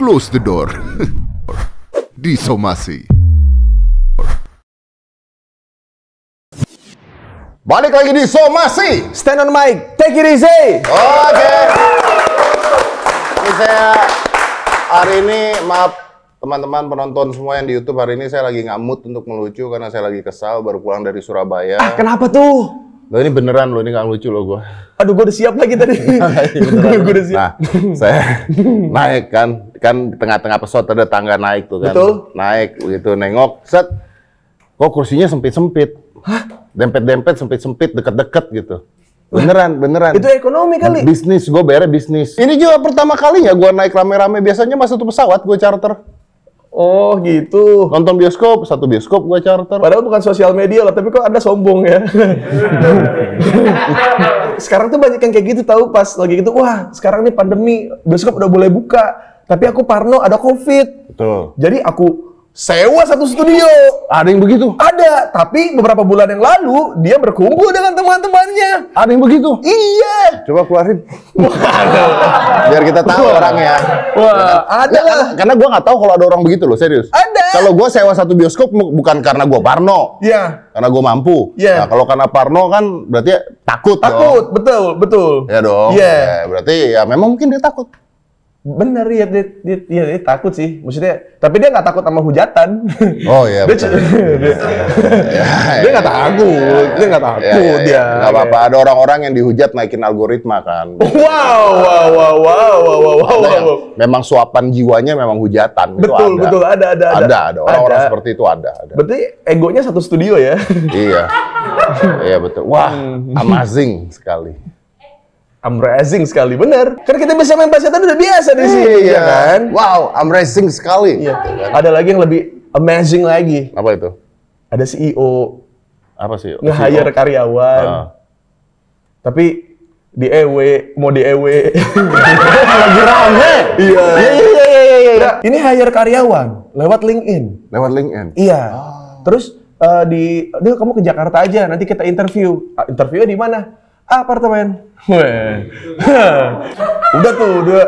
close the door. Disomasi. Balik lagi di Somasi. Stand on mic, take it easy. Oke. Ini saya hari ini maaf teman-teman penonton semua yang di YouTube hari ini saya lagi ngamut untuk melucu karena saya lagi kesal baru pulang dari Surabaya. Ah, kenapa tuh? Loh ini beneran loh ini nggak lucu loh gua. Aduh, gue udah siap lagi tadi. gue udah siap. Nah, saya naik kan, kan di tengah-tengah pesawat ada tangga naik tuh kan. Betul. Naik begitu nengok, set. Kok kursinya sempit-sempit. Dempet-dempet sempit-sempit deket-deket gitu. Beneran, beneran. Itu ekonomi kali. Bisnis, gue bayarnya bisnis. Ini juga pertama kalinya gue naik rame-rame. Biasanya mah satu pesawat gue charter. Oh, gitu. Nonton bioskop, satu bioskop gue charter. Padahal bukan sosial media lah, tapi kok Anda sombong ya. sekarang tuh banyak yang kayak gitu tahu pas lagi gitu, wah sekarang nih pandemi, bioskop udah boleh buka. Tapi aku parno ada covid. Betul. Jadi aku sewa satu studio. Ada yang begitu? Ada, tapi beberapa bulan yang lalu dia berkumpul dengan teman-temannya. Ada yang begitu? Iya. Coba keluarin. Biar kita tahu orangnya. Wah, ada Ya, lah. karena, karena gue nggak tahu kalau ada orang begitu loh, serius. Ada. Kalau gue sewa satu bioskop bu- bukan karena gue Parno, Iya. karena gue mampu. Iya. Nah, kalau karena Parno kan berarti takut, Takut, dong. betul, betul. Ya dong. Iya. Ya, berarti ya memang mungkin dia takut. Bener ya dia, dia, dia, dia takut sih. Maksudnya, tapi dia nggak takut sama hujatan. Oh iya. dia, betul. cu- dia, nggak takut, dia nggak takut dia. Nggak apa-apa. Ada orang-orang yang dihujat naikin algoritma kan. Wow, wow, wow, wow, wow, wow, wow, wow. memang suapan jiwanya memang hujatan. Itu Betul, ada. betul, ada, ada, ada. Ada, ada. Orang-orang seperti itu ada. ada. Berarti egonya satu studio ya? iya. Iya betul. Wah, Hmm. amazing sekali. Amazing sekali, bener. Kan kita bisa main basketan udah biasa di sini, ya kan? Wow, amazing sekali. Iya. Ada lagi yang lebih amazing lagi. Apa itu? Ada CEO Apa sih? nge-hire karyawan. Ah. Tapi di EW, mau di EW. Lagi rame. Iya. Iya, iya, iya, iya, iya. Nah, ini hire karyawan lewat LinkedIn. Lewat LinkedIn. Iya. Terus eh, di, kamu ke Jakarta aja, nanti kita interview. Ah, interviewnya di mana? Apartemen. Weh. udah tuh, udah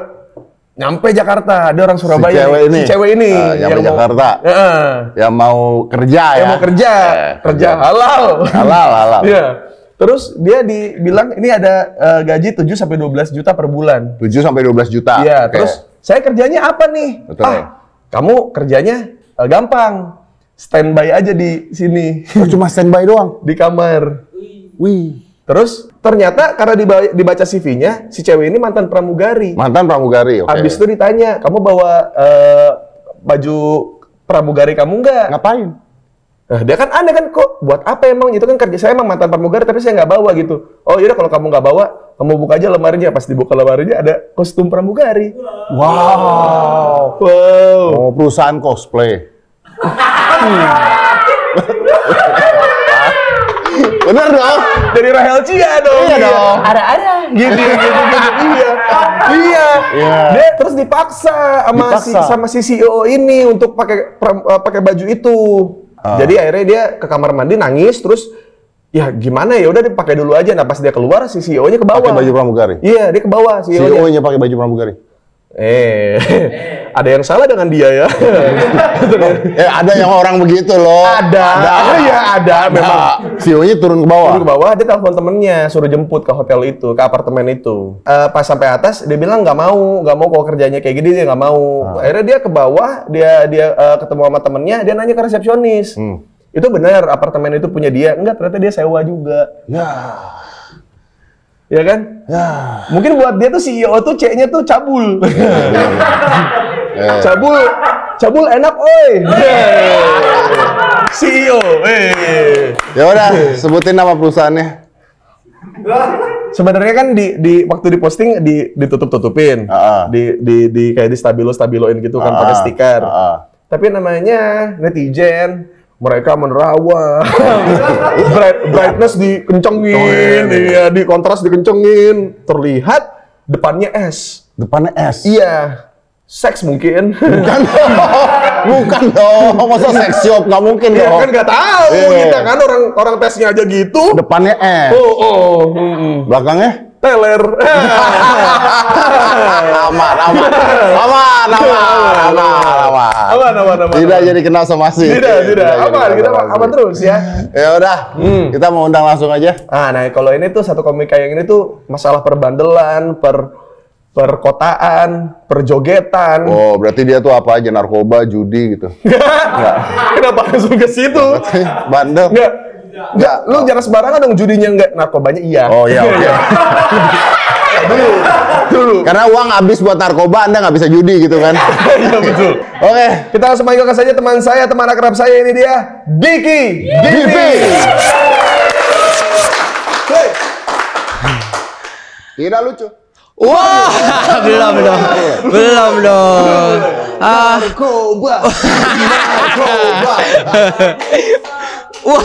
nyampe Jakarta. Ada orang Surabaya. Si cewek ini. Si cewek ini. Ah, nyampe mau- Jakarta. Heeh. Yang mau kerja ya. Yang mau kerja, Eh, kerja halal. Halal, halal. Iya. Terus dia dibilang ini ada eh, gaji 7 sampai 12 juta per bulan. 7 sampai 12 juta. Iya, Oke. terus saya kerjanya apa nih? Betul. Ah, kamu kerjanya eh, gampang. Standby aja di sini Oh, cuma standby doang. di kamar. Wih. Terus ternyata karena diba- dibaca CV-nya si cewek ini mantan pramugari. Mantan pramugari, oke. Habis itu ditanya, "Kamu bawa eh, baju pramugari kamu nggak?" ngapain? Nah, dia kan aneh kan kok buat apa emang itu kan kerja saya emang mantan pramugari tapi saya nggak bawa gitu. Oh yaudah kalau kamu nggak bawa, kamu buka aja lemarinya. Pas dibuka lemarinya ada kostum pramugari. Wow. Wow. Oh, perusahaan cosplay. Bener dong? Dari Rahel Chia dong. Iya dong. Ada-ada. Gitu, gitu, gitu. Iya. Iya. Iya. Dia terus dipaksa sama si Dipaksa. sama si CEO ini untuk pakai eh, pakai baju itu. Ah. Jadi akhirnya dia ke kamar mandi nangis terus ya gimana ya udah dipakai dulu aja. Nah pas dia keluar si CEO-nya ke bawah. Pakai baju pramugari. Iya, dia ke bawah CEO-nya. CEO-nya pakai baju pramugari. Eh, ada yang salah dengan dia ya. Eh, ada yang orang begitu loh. ada. Iya, ada memang. CEO-nya turun ke bawah. Turun ke bawah, dia telepon temennya, suruh jemput ke hotel itu, ke apartemen itu. Eh, pas sampai atas, dia bilang nggak mau, nggak mau kalau kerjanya kayak gini dia nggak mau. Akhirnya dia ke bawah, dia dia eh, ketemu sama temennya, dia nanya ke resepsionis. Hmm. Itu benar apartemen itu punya dia? Enggak, ternyata dia sewa juga. Ya. Ya kan? Ya. Mungkin buat dia tuh CEO tuh C-nya tuh cabul. cabul, cabul enak, oi. CEO, eh. Ya udah, sebutin nama perusahaannya. Sebenarnya kan di, di waktu diposting di ditutup-tutupin. Ah, ah. Di, di di kayak di stabilo-stabiloin gitu kan Ah, pakai ah, stiker. ah, ah. Tapi namanya netizen mereka menerawang, Bright, brightness dikencengin, iya, di kontras dikencengin, terlihat depannya S. Depannya S. Iya, seks mungkin. Bukan dong. Bukan dong. Masa sex shop? Nggak mungkin Ya dong. kan nggak tahu Iya. kita kan orang orang tesnya aja gitu. Depannya S. Oh oh. mm-mm. Belakangnya? Teler. aman, aman, aman, aman, aman, aman. Aman, aman, aman. Tidak jadi kena somasi. Tidak, tidak. jadi Aman, kita somasi. aman terus ya. Ya udah, kita mau undang langsung aja. Ah, nah kalau ini tuh satu komika yang ini tuh masalah perbandelan, per perkotaan, perjogetan. Oh, berarti dia tuh apa aja narkoba, judi gitu. Kenapa langsung ke situ? Bandel. Enggak. Enggak, lu jangan sembarangan dong judinya enggak narkobanya iya. Oh iya, oke. dulu, dulu. Karena uang habis buat narkoba, Anda nggak bisa judi gitu kan. Iya betul. Oke. Kita langsung panggilkan saja teman saya, teman akrab saya ini dia, Diki. Diki. Hey. Tidak lucu. Wah, belum dong, belum dong. Ah, Narkoba. Narkoba. wah,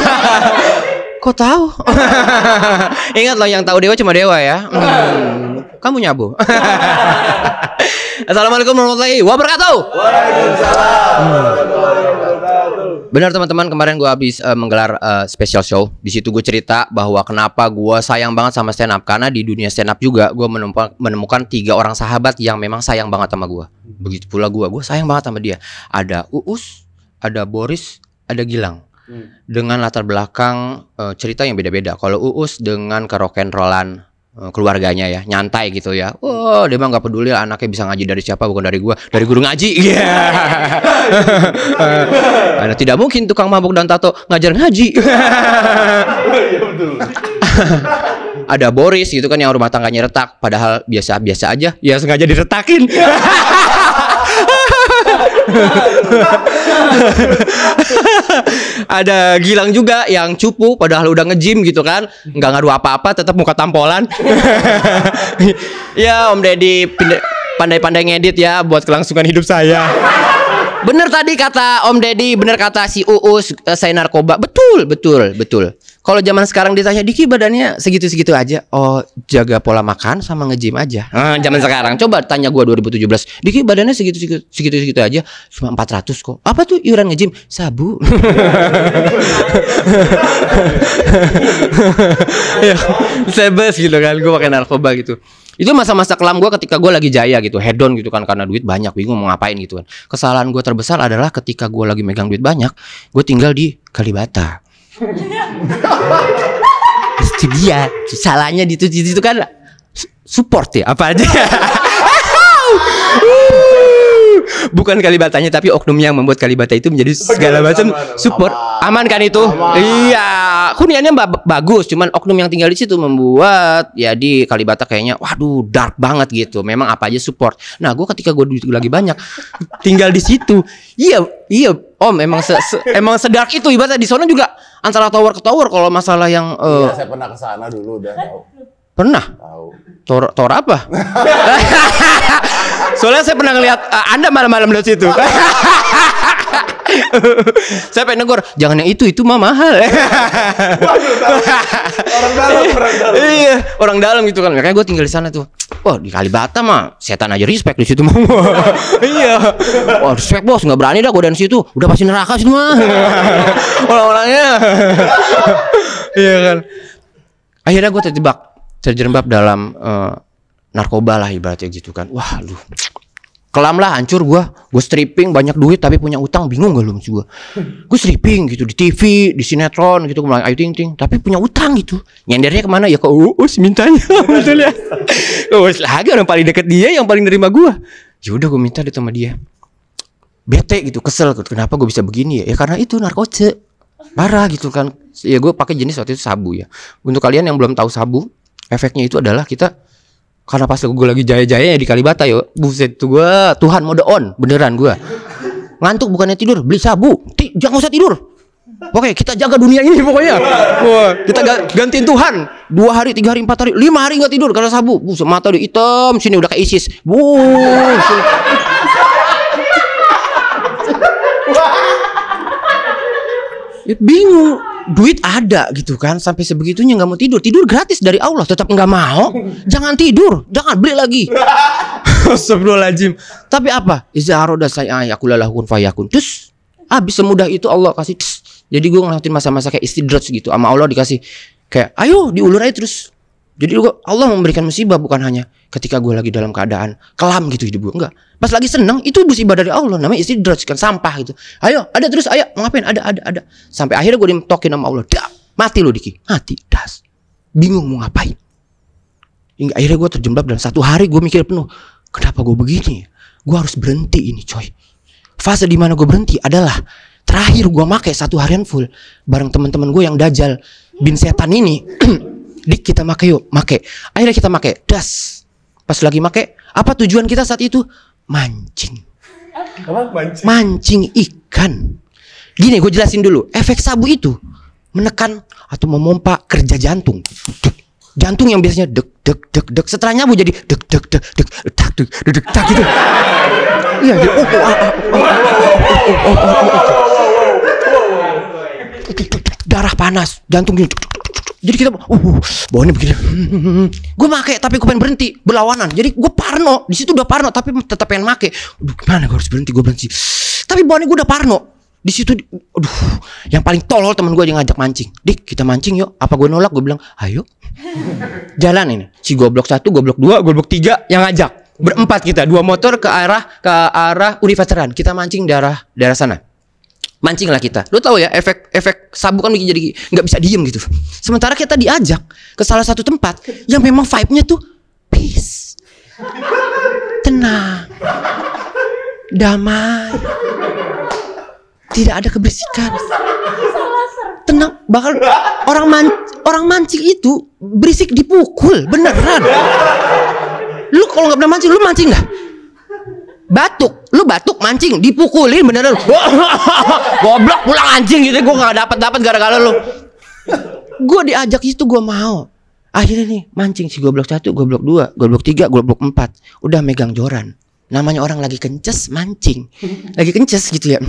kok tahu? Ingat loh, yang tahu dewa cuma dewa ya. Hmm, kamu nyabu. Assalamualaikum warahmatullahi wabarakatuh. Benar teman-teman, kemarin gue habis eh, menggelar eh, special show. Di situ gue cerita bahwa kenapa gue sayang banget sama stand up karena di dunia stand up juga gue menemukan, menemukan tiga orang sahabat yang memang sayang banget sama gue. Begitu pula gue, gue sayang banget sama dia. Ada Uus, ada Boris, ada Gilang. Dengan latar belakang eh, cerita yang beda-beda. Kalau Uus dengan kerokenrolan eh, keluarganya ya nyantai gitu ya. Oh dia mah nggak peduli lah anaknya bisa ngaji dari siapa bukan dari gua. Dari guru ngaji. Iya. Karena tidak mungkin tukang mabuk dan tato ngajar ngaji. Ada Boris gitu kan yang rumah tangganya retak padahal biasa-biasa aja. Ya sengaja diretakin ada Gilang juga yang cupu padahal udah nge-gym gitu kan. Nggak ngaruh apa-apa tetap muka tampolan. Ya Om Deddy pandai-pandai ngedit ya buat kelangsungan hidup saya bener tadi kata Om Deddy bener kata si Uus eh, saya narkoba. Betul betul betul. Kalau zaman sekarang ditanya Diki badannya segitu-segitu aja? Oh jaga pola makan sama nge-gym aja. Ah, zaman sekarang. Coba tanya gua 2017 Diki badannya segitu-segitu segitu-segitu aja? Cuma 400 kok. Apa tuh iuran nge-gym? Sabu. Ya sebes gitu kan gue pakai narkoba gitu itu masa-masa kelam gue ketika gue lagi jaya gitu hedon gitu kan karena duit banyak bingung mau ngapain gitu kan. Kesalahan gue terbesar adalah ketika gue lagi megang duit banyak gue tinggal di Kalibata. Itu dia salahnya di situ kan su- support ya apa aja bukan kalibatanya tapi oknum yang membuat kalibata itu menjadi segala macam support. aman. Kan itu? Iya. Huniannya ba- bagus cuman oknum yang tinggal di situ membuat ya di kalibata kayaknya waduh dark banget gitu. Memang apa aja support. Nah gue ketika gue duit lagi banyak tinggal di situ. Iya iya om emang se, se- emang sedark itu. Ibaratnya di sana juga antara tower ke tower kalau masalah yang eh, Iya, saya pernah ke sana dulu udah tahu. pernah? Tahu. Tor, tor apa? Soalnya saya pernah ngeliat uh, Anda malam-malam di situ. saya pengen negor, jangan yang itu, itu mah mahal. Orang dalam, orang dalam. iya, orang dalam gitu kan. Makanya gue tinggal di sana tuh. Wah di Kalibata mah setan aja respect di situ mah. iya. Wah respect bos, nggak berani dah godain situ. Udah pasti neraka situ mah. Orang-orangnya. iya kan. Akhirnya gue terjebak, terjerembab dalam eh, narkoba lah ibaratnya gitu kan. Wah, aduh. Kelam lah, hancur gua. Gue stripping banyak duit tapi punya utang, bingung gak lu mesti gua. Gue stripping gitu di TV, di sinetron gitu kemarin Ayu Ting Ting, tapi punya utang gitu. Nyendernya ke mana ya ke Uus mintanya. Betul ya. Uus lagi orang paling deket dia yang paling nerima gua. Ya udah gue minta deh sama dia. Bete gitu, kesel gitu. Kenapa gue bisa begini ya? Ya karena itu narkoba. Parah gitu kan. Ya gue pakai jenis waktu itu sabu ya. Untuk kalian yang belum tahu sabu, efeknya itu adalah kita karena pas gue lagi jaya-jaya di Kalibata yo, buset tuh gue Tuhan mode on, beneran gue. Ngantuk bukannya tidur, beli sabu. Ti, jangan usah tidur. Oke, kita jaga dunia ini pokoknya. Wah, kita ga- gantiin Tuhan. Dua hari, tiga hari, empat hari, lima hari nggak tidur karena sabu. Buset, mata udah hitam, sini udah kayak ISIS. Ya, bingung duit ada gitu kan sampai sebegitunya nggak mau tidur. Tidur gratis dari Allah tetap nggak mau. Jangan tidur jangan beli lagi. Astagfirullahaladzim. Tapi apa? Iza aroda saya yakulalah kun fayakun. Terus habis semudah itu Allah kasih jadi gue ngeliatin masa-masa kayak istidrat gitu sama Allah dikasih. Kayak ayo diulur aja terus Jadi Allah memberikan musibah bukan hanya ketika gue lagi dalam keadaan kelam gitu hidup gue. Enggak. Pas lagi seneng itu musibah dari Allah. Namanya istidraj kan sampah gitu. Ayo, ada terus ayo mau ngapain? Ada, ada, ada. Sampai akhirnya gue dimetokin sama Allah. Dah, mati lu Diki. Mati. Das. Bingung mau ngapain. Hingga akhirnya gue terjebak dan satu hari gue mikir penuh. Kenapa gue begini? Gue harus berhenti ini coy. Fase di mana gue berhenti adalah terakhir gue make satu harian full bareng teman-teman gue yang dajal bin setan ini. Dik kita make yuk, make. Akhirnya kita make. Das. Pas lagi make, apa tujuan kita saat itu? Mancing. Apa? Mancing. Mancing ikan. Gini gue jelasin dulu. Efek sabu itu menekan atau memompa kerja jantung. Dek. Jantung yang biasanya dek dek dek dek setelah nyabu jadi dek dek dek dek tak dek dek dek tak gitu. Iya, jadi oh, oh, ah, ah, oh, oh, oh, oh, oh, oh, oh. darah panas, jantung gini. Jadi kita, uh, bawahnya begini. gue make, tapi gue pengen berhenti berlawanan. Jadi gue parno, di situ udah parno, tapi tetap pengen make. Aduh, gimana gue harus berhenti? Gue berhenti. Tapi bawahnya gue udah parno. Di situ, aduh, yang paling tolol teman gue yang ngajak mancing. Dik, kita mancing yuk. Apa gue nolak? Gue bilang, ayo. Jalan ini. Si goblok satu, goblok dua, goblok tiga yang ngajak. Berempat kita, dua motor ke arah ke arah Univeteran. Kita mancing daerah daerah sana mancing lah kita. Lu tahu ya efek efek sabu kan bikin jadi nggak bisa diem gitu. Sementara kita diajak ke salah satu tempat yang memang vibe-nya tuh peace, tenang, damai, tidak ada keberisikan, tenang. Bahkan orang man, orang mancing itu berisik dipukul beneran. Lu kalau nggak pernah mancing, lu mancing nggak? Batuk. Lu batuk mancing. Dipukulin beneran. Goblok pulang anjing gitu. Gue nggak dapat dapat gara-gara lu. Gue diajak itu gue mau. Akhirnya nih mancing si goblok satu goblok dua goblok tiga goblok empat. Udah megang joran. Namanya orang lagi kences mancing. Lagi kences gitu ya.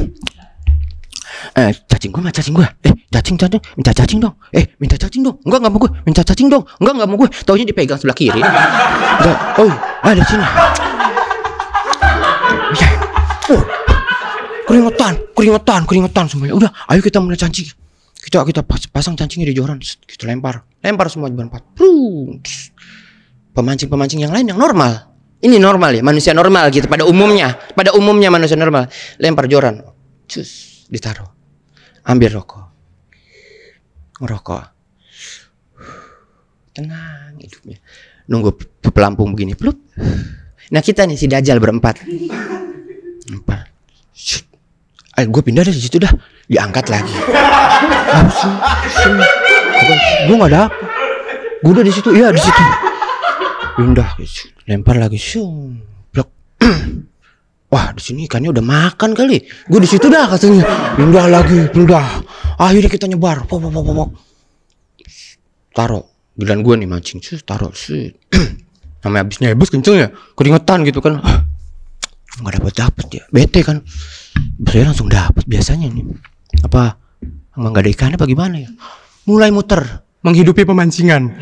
Eh cacing gue mah cacing gue eh cacing cacing. Minta cacing dong. Eh minta cacing dong. Enggak enggak mau gue minta cacing dong. Enggak enggak mau gue taunya dipegang sebelah kiri. Enggak. Oh ada sini. Oh, keringetan, keringetan, keringetan semuanya. Udah, ayo kita mulai cancing. Kita kita pas, pasang cancingnya di joran, kita lempar, lempar semua berempat. Pemancing-pemancing yang lain yang normal. Ini normal ya, manusia normal gitu pada umumnya. Pada umumnya manusia normal. Lempar joran. Cus, ditaruh. Ambil rokok. Ngerokok. Tenang hidupnya. Nunggu pelampung begini, plup. Nah kita nih si Dajjal berempat. Empat. Eh, gue pindah dari situ dah. Diangkat lagi. Gue nggak ada apa. Gue udah di situ. Iya di situ. Pindah. Lempar lagi. Shum. Blok. Wah di sini ikannya udah makan kali. Gue di situ dah katanya. Pindah lagi. Pindah. Akhirnya kita nyebar. Pop, pop, pop, pop. Taruh. Giliran gue nih mancing. Sus, taruh. Sus. Namanya habisnya hebus kenceng ya. Keringetan gitu kan. Nggak dapat dapat ya. Bete kan. Saya langsung dapat biasanya nih. Apa emang gak ada ikan apa gimana ya? Mulai muter menghidupi pemancingan.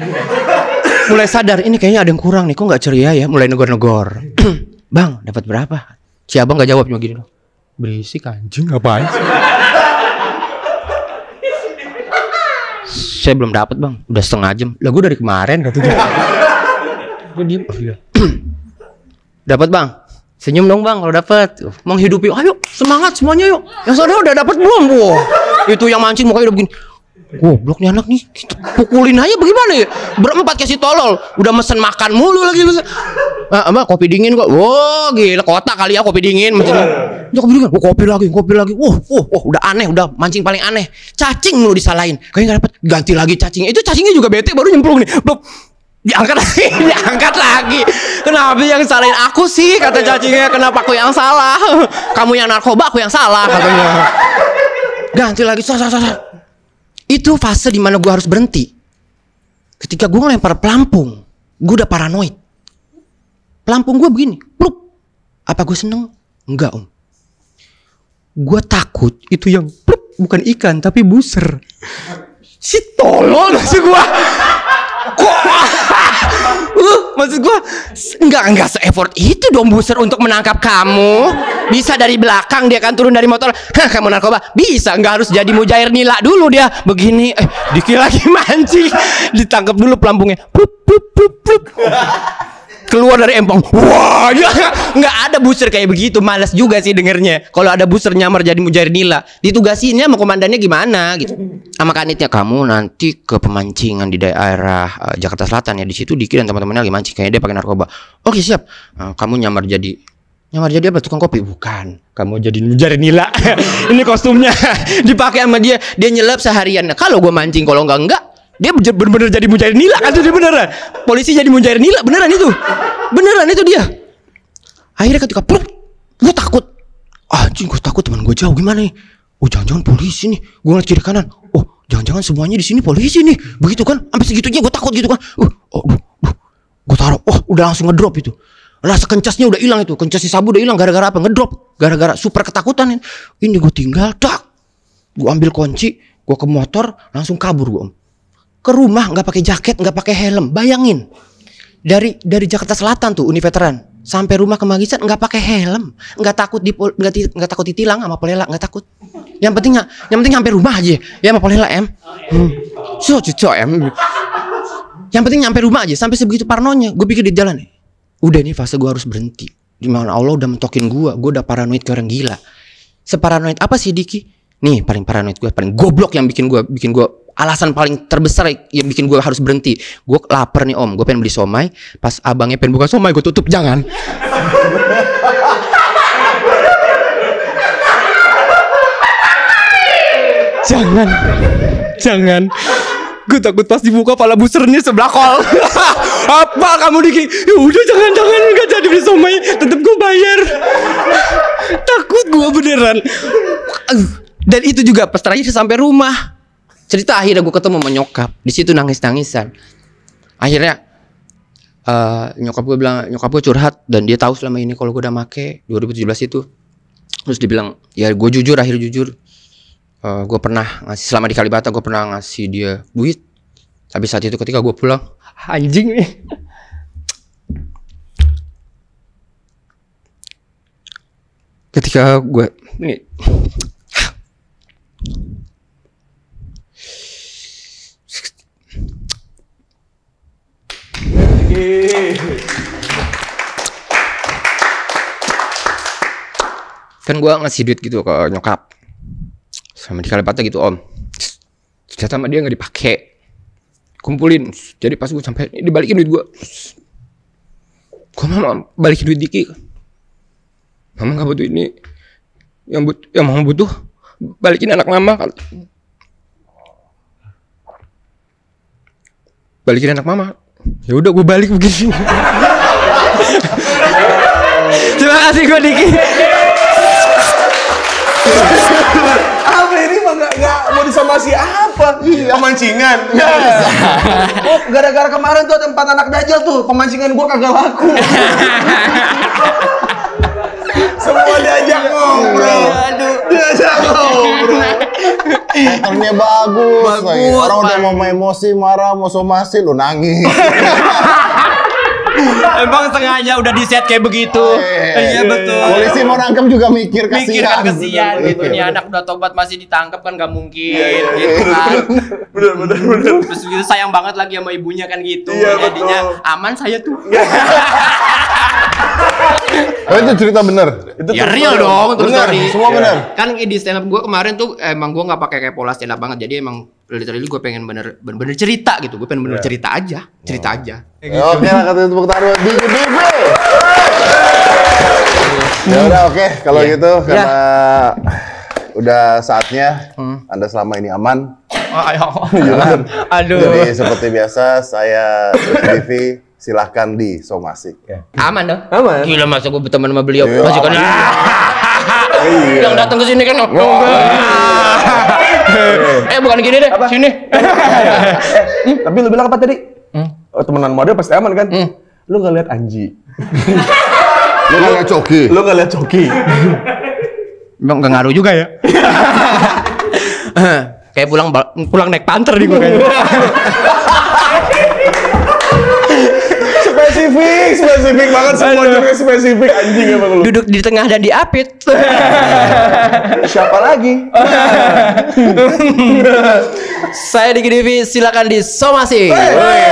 Mulai sadar ini kayaknya ada yang kurang nih. Kok nggak ceria ya? Mulai negor-negor. bang, dapat berapa? Si abang nggak jawab cuma gini loh. Berisik anjing ngapain? Saya belum dapat bang, udah setengah jam. Lah gue dari kemarin katanya. gue diem. Dapat bang, senyum dong bang kalau dapat. Menghidupi, ayo semangat semuanya yuk. Yang saudara udah dapat belum? Wah, itu yang mancing mukanya udah begini. Goblok nih anak nih, kita pukulin aja bagaimana ya? Berempat kasih tolol, udah mesen makan mulu lagi. Ah, ama kopi dingin kok. Wah, gila kota kali ya kopi dingin mesen. Ya, kopi dingin, oh, kopi lagi, kopi lagi. Wah, wah, wah, udah aneh, udah mancing paling aneh. Cacing mulu disalahin. Kayaknya nggak dapat, ganti lagi cacingnya. Itu cacingnya juga bete baru nyemplung nih. Blok. Diangkat lagi, diangkat lagi. Kenapa yang salahin aku sih? Kata cacingnya, kenapa aku yang salah? Kamu yang narkoba, aku yang salah katanya. Ganti lagi, sah, sah, sah. Itu fase di mana gue harus berhenti. Ketika gue ngelempar pelampung, gue udah paranoid. Pelampung gue begini, pluk. Apa gue seneng? Enggak om. Gue takut itu yang pluk bukan ikan tapi buser. Si tolol maksud gue. Uh, maksud gua s- nggak nggak se-effort itu dong buser untuk menangkap kamu. Bisa dari belakang dia kan turun dari motor. Hah, kamu narkoba. Bisa nggak harus jadi mujair nila dulu dia. Begini eh Diki lagi mancing. Ditangkap dulu pelampungnya. Plup, plup, plup, plup. Keluar dari empang. Wah, ya, nggak ada buser kayak begitu. Males juga sih dengernya. Kalau ada buser nyamar jadi mujair nila, ditugasinnya sama komandannya gimana gitu. Sama kanitnya kamu nanti ke pemancingan di daerah eh, Jakarta Selatan ya. Di situ Diki dan teman-temannya lagi mancing. Kayaknya dia pakai narkoba. Oke siap. Eh, kamu nyamar jadi nyamar jadi apa? Tukang kopi? Bukan. Kamu jadi mujair nila. Ini kostumnya dipakai sama dia. Dia nyelap seharian. Nah, kalau gue mancing, kalau enggak enggak dia bener- bener-bener jadi mujair nila kan? Jadi beneran. Polisi jadi mujair nila beneran itu. Beneran itu dia. Akhirnya ketika pluk gue takut. Anjing gue takut teman gue jauh. Gimana nih? Oh jangan-jangan polisi nih. Gue ngeliat kiri kanan. Oh jangan-jangan semuanya di sini polisi nih. Begitu kan? Sampai segitunya gue takut gitu kan. Uh, oh, uh, uh. gue taruh. Oh udah langsung ngedrop itu. Rasa kencasnya udah hilang itu. Kencas si sabu udah hilang gara-gara apa? Ngedrop. Gara-gara super ketakutan ini. Gue tinggal tak. Gue ambil kunci gue ke motor langsung kabur gue om ke rumah nggak pakai jaket nggak pakai helm. Bayangin. Dari dari Jakarta Selatan tuh Uni Veteran. Sampai rumah ke Magisan nggak pakai helm. Nggak takut di nggak takut ditilang sama pelela nggak takut. Yang penting nggak yang penting sampai rumah aja ya sama pelela em. Hmm. so cuco em. Yang penting nyampe rumah aja sampai sebegitu parnonya. Gue pikir di jalan udah nih fase gue harus berhenti. Di mana Allah udah mentokin gue gue udah paranoid kayak orang gila. Separanoid apa sih Diki? Nih paling paranoid gue paling goblok yang bikin gue bikin gue alasan paling terbesar yang bikin gue harus berhenti. Gue lapar nih om. Gue pengen beli somai. Pas abangnya pengen buka somai gue tutup. Jangan. Jangan. Jangan. Gue takut pas dibuka pala busernya sebelah kol. Apa kamu Diki? Ya udah jangan jangan. Nggak jadi beli somai. Tetep gue bayar. Takut gue beneran. Aduh. dan itu juga pas terakhir sampai rumah cerita akhirnya gue ketemu sama nyokap. Di situ nangis nangisan akhirnya eh, nyokap gue bilang nyokap gue curhat dan dia tahu selama ini kalau gue udah make 2017 itu. Terus dia bilang ya gue jujur akhir jujur. Eh, gue pernah ngasih selama di Kalibata gue pernah ngasih dia duit. Tapi saat itu ketika gue pulang. Anjing. Nih ketika gue ini kan gue ngasih duit gitu ke nyokap. Sama di Kalibata gitu om. Ternyata sama dia nggak dipakai. Kumpulin. Jadi pas gue sampai dibalikin duit gue gue mama balikin duit Diki mama nggak butuh ini. Yang but yang mama butuh balikin anak mama. Balikin anak mama ya udah gue balik begini terima kasih gue Diki apa ini mah nggak nggak mau disomasi apa? Pemancingan. oh, gara-gara kemarin tuh ada empat anak dajal tuh, pemancingan gua kagak laku. Semua diajak ngobrol. Diajak ngobrol. Patternnya bagus, lagi. Orang udah mau emosi, marah, mau somasi, lu nangis. Emang sengaja udah di set kayak begitu. Iya betul. Polisi mau nangkep juga mikir Mikir kasihan. kan kesian gitu nih Iya. anak udah tobat masih ditangkap kan gak mungkin gitu kan. Bener bener bener. Terus gitu sayang banget lagi sama ibunya kan gitu. Iya, Jadinya betul. aman saya tuh. Oh itu cerita bener. Itu ya real bener. dong terus Bener, story. semua bener. Kan di stand up gue kemarin tuh emang gue nggak pakai kayak pola stand up banget. Jadi emang literally gue pengen bener bener, bener cerita gitu. Gue pengen bener Iya. cerita aja, cerita aja. Oke lah kata tepuk tangan buat. Ya udah oke kalau Iya. gitu karena udah saatnya Anda selama ini aman. Oh, ayo. Aduh. Jadi seperti biasa saya Divi silahkan di somasi. Aman dong. Aman. Gila masa gue berteman sama beliau. Iya, Masih kan. Iya. yang datang ke sini kan. oh, oh, eh bukan gini deh. Sini. Eh, tapi lu bilang apa tadi? Oh, temenan model pasti aman kan? Lu nggak lihat Anji. Lu nggak liat Coki. Lu nggak lihat Coki. Emang gak ngaruh juga ya. Kayak pulang pulang naik panter nih gue kayaknya. Spesifik, spesifik banget semua Aduh. juga spesifik anjing emang lu. Duduk di tengah dan diapit. Siapa lagi? Saya Diki Divi, silakan disomasi. Hey.